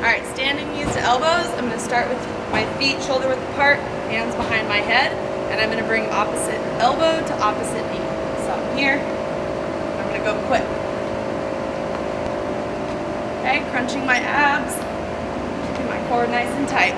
All right, standing knees to elbows. I'm gonna start with my feet shoulder width apart, hands behind my head, and I'm gonna bring opposite elbow to opposite knee. So I'm here, I'm gonna go quick. Okay, crunching my abs, keeping my core nice and tight.